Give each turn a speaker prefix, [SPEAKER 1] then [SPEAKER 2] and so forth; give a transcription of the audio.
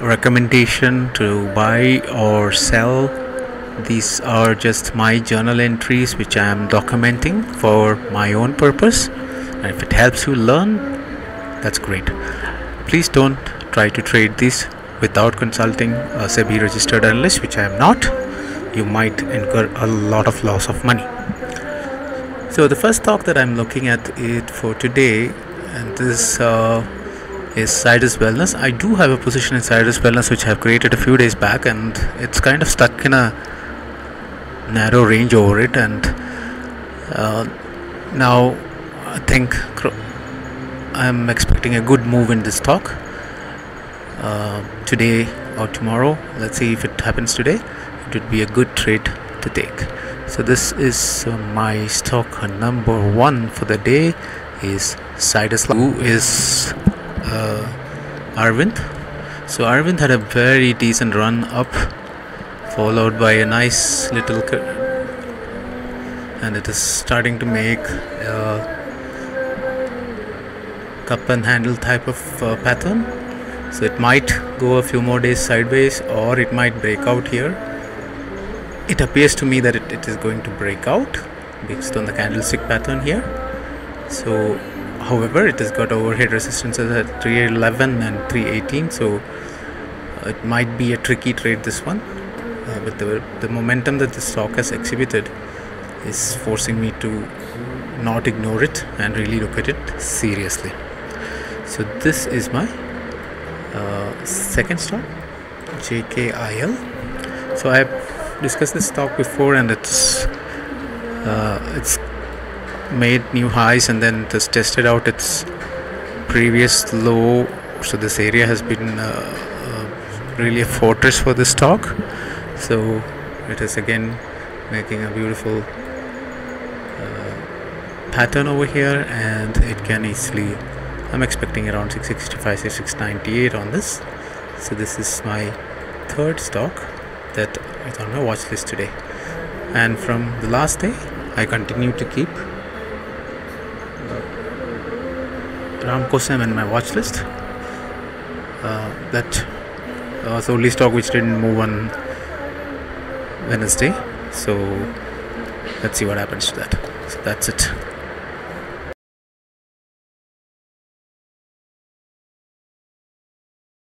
[SPEAKER 1] recommendation to buy or sell. These are just my journal entries which I am documenting for my own purpose. And if it helps you learn, that's great. Please don't try to trade these without consulting a SEBI registered analyst, which I am not. You might incur a lot of loss of money. So the first stock that I'm looking at it for today, and this uh, is Zydus Wellness. I do have a position in Zydus Wellness which I've created a few days back, and it's kind of stuck in a narrow range over it. And uh, now I think I'm expecting a good move in this stock uh, today or tomorrow. Let's see if it happens today. It would be a good trade to take. So this is uh, my stock number one for the day is Zydus who is uh, Arvind. So Arvind had a very decent run up, followed by a nice little, and it is starting to make a cup and handle type of uh, pattern. So it might go a few more days sideways, or it might break out here. It appears to me that it, it is going to break out based on the candlestick pattern here. So however it has got overhead resistances at 311 and 318 so uh, it might be a tricky trade this one. Uh, but the, the momentum that the stock has exhibited is forcing me to not ignore it and really look at it seriously. So this is my uh, second stock JKIL so I have discussed this stock before and it's uh, it's made new highs and then just tested out its previous low. So this area has been uh, uh, really a fortress for the stock. So it is again making a beautiful uh, pattern over here and it can easily I'm expecting around 665 698 on this. So this is my third stock that is on my watch list today. And from the last day I continue to keep Ramco Sem in my watch list. Uh, that was the only stock which didn't move on Wednesday. So let's see what happens to that. So that's it.